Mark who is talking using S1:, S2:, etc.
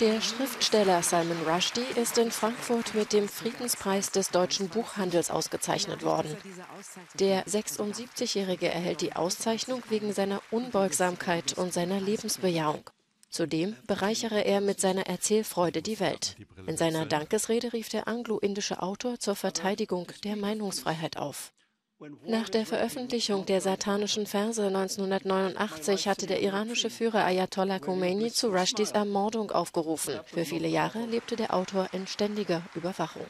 S1: Der Schriftsteller Salman Rushdie ist in Frankfurt mit dem Friedenspreis des deutschen Buchhandels ausgezeichnet worden. Der 76-Jährige erhält die Auszeichnung wegen seiner Unbeugsamkeit und seiner Lebensbejahung. Zudem bereichere er mit seiner Erzählfreude die Welt. In seiner Dankesrede rief der anglo-indische Autor zur Verteidigung der Meinungsfreiheit auf. Nach der Veröffentlichung der satanischen Verse 1989 hatte der iranische Führer Ayatollah Khomeini zu Rushdies Ermordung aufgerufen. Für viele Jahre lebte der Autor in ständiger Überwachung.